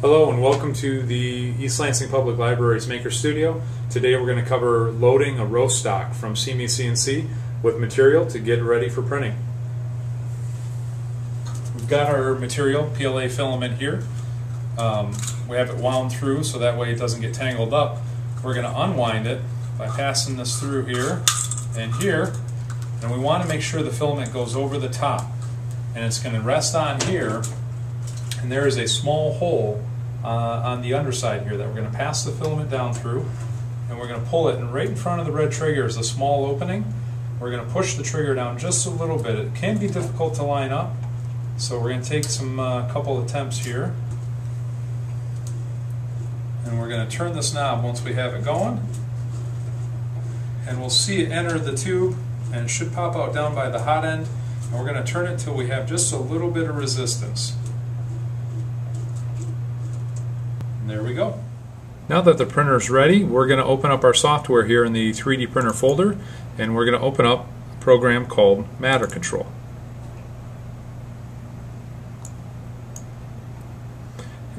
Hello and welcome to the East Lansing Public Library's Maker Studio. Today we're going to cover loading a Rostock from SeeMeCNC with material to get ready for printing. We've got our material, PLA filament here. Um, we have it wound through so that way it doesn't get tangled up. We're going to unwind it by passing this through here and here and we want to make sure the filament goes over the top and it's going to rest on here and there is a small hole uh, on the underside here that we're going to pass the filament down through. And we're going to pull it and right in front of the red trigger is a small opening. We're going to push the trigger down just a little bit. It can be difficult to line up so we're going to take some uh, couple attempts here. And we're going to turn this knob once we have it going. And we'll see it enter the tube and it should pop out down by the hot end. And we're going to turn it until we have just a little bit of resistance there we go. Now that the printer is ready, we're going to open up our software here in the 3D printer folder and we're going to open up a program called Matter Control.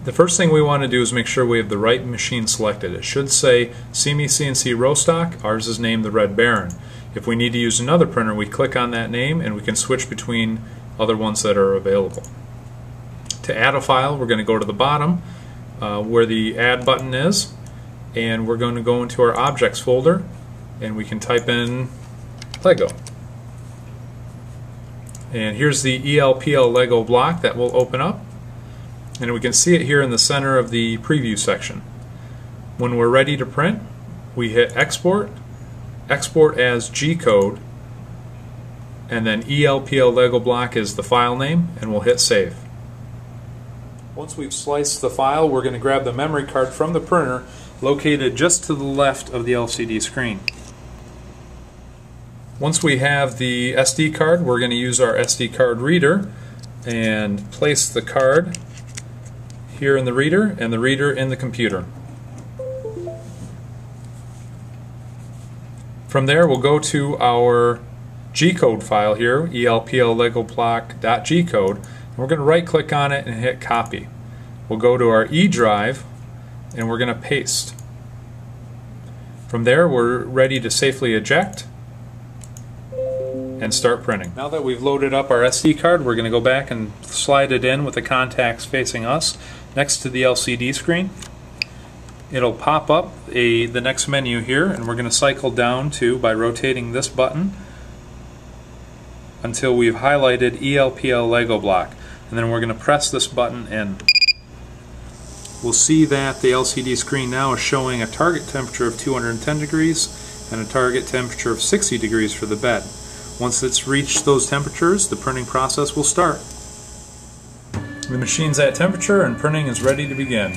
The first thing we want to do is make sure we have the right machine selected. It should say SeeMeCNC row stock. Ours is named the Red Baron. If we need to use another printer, we click on that name and we can switch between other ones that are available. To add a file, we're going to go to the bottom uh, where the add button is and we're going to go into our objects folder and we can type in Lego. And here's the ELPL Lego block that will open up and we can see it here in the center of the preview section. When we're ready to print, we hit export, export as G-code, and then ELPL Lego block is the file name, and we'll hit save. Once we've sliced the file, we're going to grab the memory card from the printer located just to the left of the LCD screen. Once we have the SD card, we're going to use our SD card reader and place the card here in the reader and the reader in the computer. From there, we'll go to our G-code file here, elpl we're going to right click on it and hit copy. We'll go to our E drive and we're going to paste. From there we're ready to safely eject and start printing. Now that we've loaded up our SD card we're going to go back and slide it in with the contacts facing us next to the LCD screen. It'll pop up a the next menu here and we're going to cycle down to by rotating this button until we've highlighted ELPL Lego block and then we're going to press this button in. We'll see that the LCD screen now is showing a target temperature of 210 degrees and a target temperature of 60 degrees for the bed. Once it's reached those temperatures, the printing process will start. The machine's at temperature and printing is ready to begin.